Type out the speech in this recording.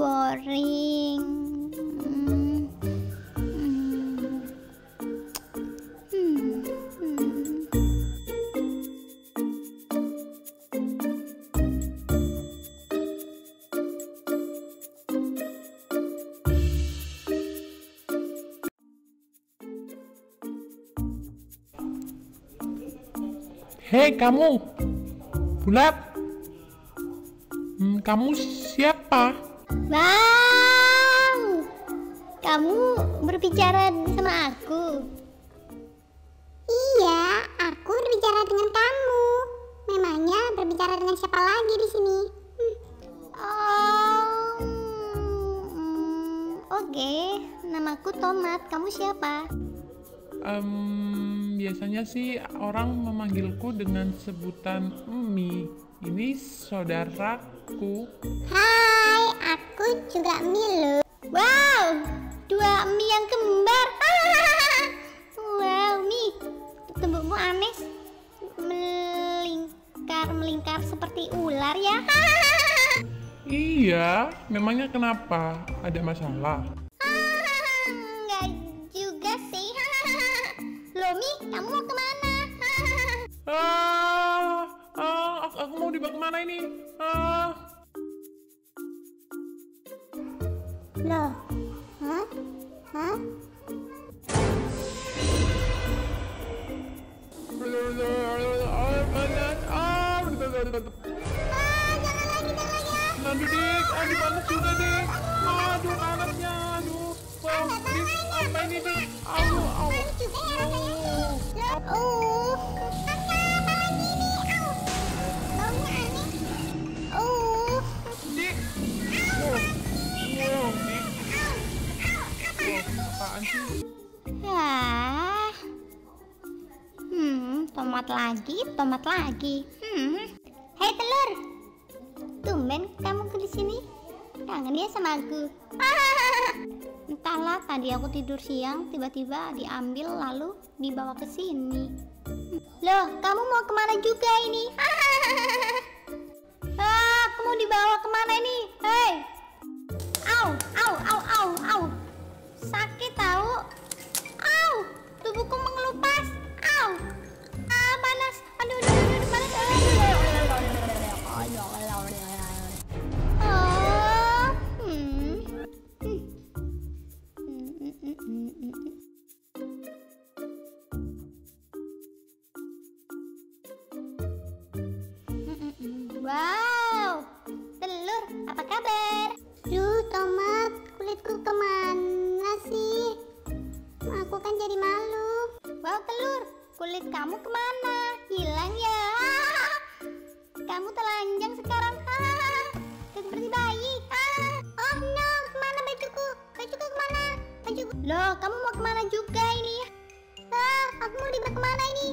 boring Hei kamu, bulat, hmm, kamu siapa? Wow, kamu berbicara sama aku. Iya, aku berbicara dengan kamu. Memangnya berbicara dengan siapa lagi di sini? Hmm. Oh, hmm, oke. Namaku Tomat. Kamu siapa? Em, biasanya sih orang memanggilku dengan sebutan Mi. Ini saudaraku. Hai, aku juga Milo. Wow, dua mie yang kembar. wow, mie. Tubuhmu aneh. Melingkar, melingkar seperti ular ya. Iya, memangnya kenapa? Ada masalah? Enggak juga sih. Loh, Mi, kamu mau ke mana? Ah, ah, aku, aku mau dibawa ke mana ini? Ah, Loh, hah? Hah? Aduh dik, aduh panas juga dik Aduh panasnya, aduh Wow, dik, apa ini dik? Aduh, aduh juga ya rasanya. Loh, Oh, Wow, apaan sih? Ah. Hmm, tomat lagi, tomat lagi. Hmm. Hei telur. Tumben kamu ke sini. Kangen ya sama aku. Entahlah, tadi aku tidur siang, tiba-tiba diambil lalu dibawa ke sini. Loh, kamu mau ke mana juga ini? ah, aku mau dibawa ke mana ini? Hei, au, au, au, au, tubuhku mengelupas. Au. Ah, panas. Aduh, aduh, aduh, aduh, panas. Oh, hmm. Hmm. Hmm, kulit kamu ke mana? Hilang ya? Kamu telanjang sekarang. Seperti bayi. Oh no, ke mana bajuku? Bajuku ke mana? Bajuku. Loh, kamu mau ke mana juga ini? Ah, aku mau dibawa ke mana ini?